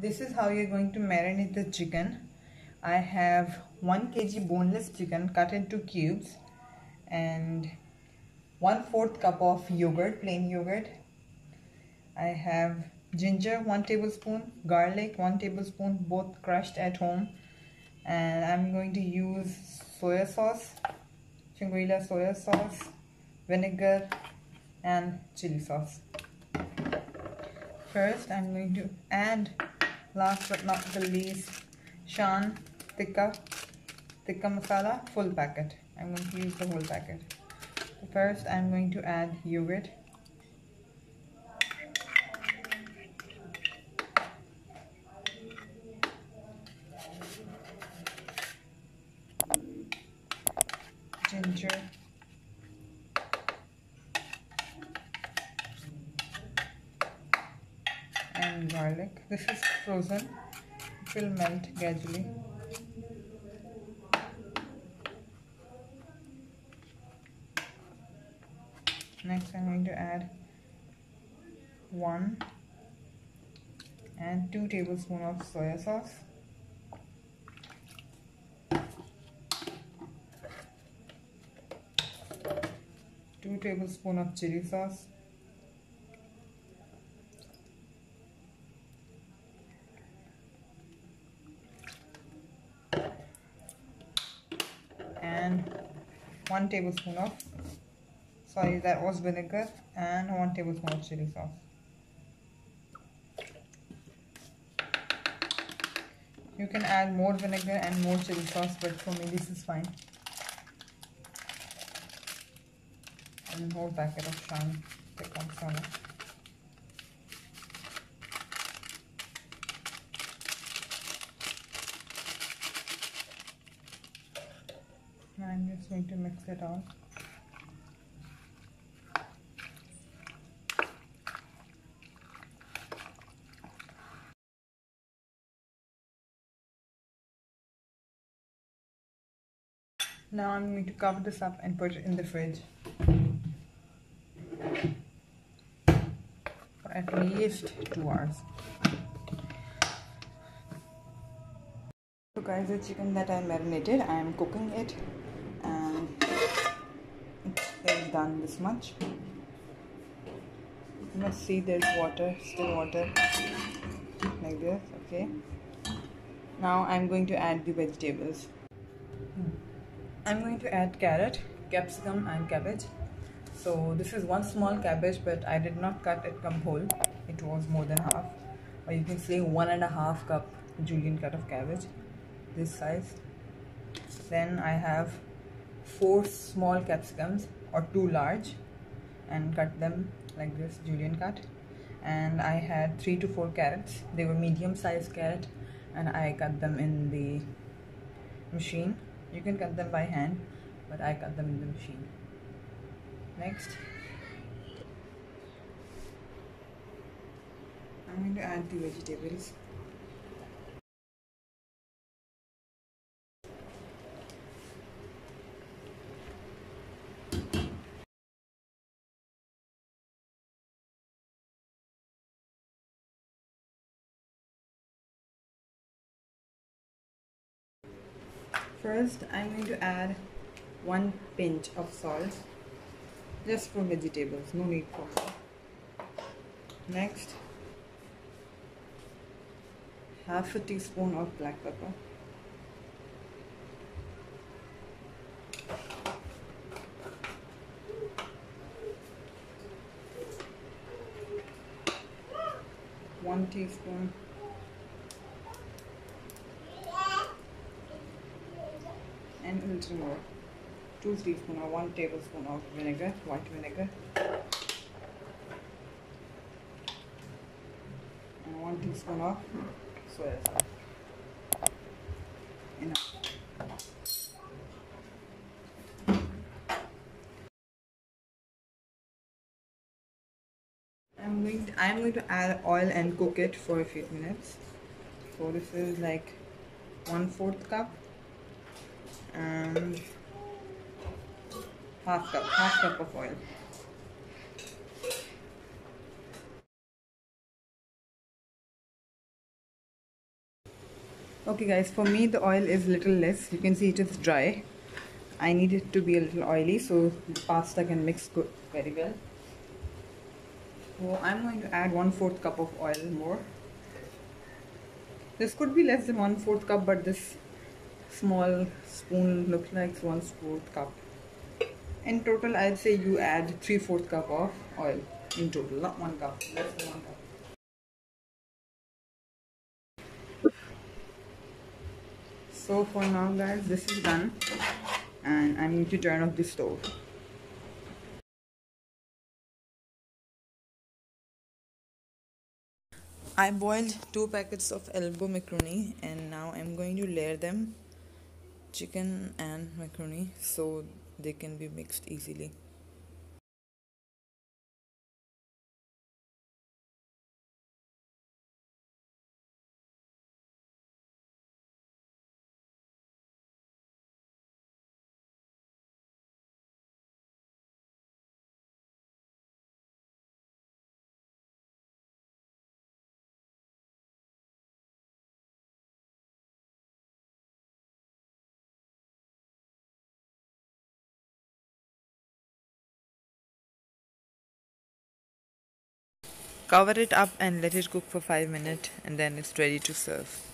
this is how you're going to marinate the chicken. I have 1 kg boneless chicken cut into cubes and 1 4th cup of yogurt plain yogurt. I have ginger 1 tablespoon garlic 1 tablespoon both crushed at home. And I'm going to use soya sauce Shangrila soya sauce vinegar and chili sauce. First I'm going to add last but not the least Shan Tikka Tikka Masala full packet. I'm going to use the whole packet. First I'm going to add yogurt. Ginger garlic. This is frozen it will melt gradually. Next I'm going to add one and two tablespoons of soya sauce. Two tablespoons of chili sauce 1 tablespoon of sorry that was vinegar and 1 tablespoon of chili sauce. You can add more vinegar and more chili sauce but for me this is fine. And whole packet of shine take on summer I'm just going to mix it all Now I'm going to cover this up and put it in the fridge for at least two hours. So guys, the chicken that I marinated, I am cooking it done this much. You must see there's water, still water like this, okay. Now I'm going to add the vegetables. I'm going to add carrot, capsicum and cabbage. So this is one small cabbage but I did not cut it come whole. It was more than half. Or you can say one and a half cup julienne cut of cabbage. This size. Then I have four small capsicums or two large and cut them like this julienne cut. And I had three to four carrots. They were medium sized carrot and I cut them in the machine you can cut them by hand, but I cut them in the machine. Next, I'm going to add the vegetables. First, I'm going to add one pinch of salt just for vegetables, no need for more. Next, half a teaspoon of black pepper. One teaspoon more. 2 teaspoon or 1 tablespoon of vinegar, white vinegar. And 1 teaspoon of soya sauce. Enough. I'm going to, I'm going to add oil and cook it for a few minutes. So this is like one fourth cup and half cup, half cup of oil. okay guys for me the oil is little less. You can see it is dry. I need it to be a little oily so the pasta can mix good very well. So I'm going to add one fourth cup of oil more. This could be less than one fourth cup but this small spoon looks like one fourth cup. In total I'd say you add three fourth cup of oil in total not one cup less than one cup. So for now guys this is done and I'm going to turn off the stove. I boiled two packets of elbow macaroni and now I'm going to layer them chicken and macaroni so they can be mixed easily. Cover it up and let it cook for 5 minutes and then it's ready to serve.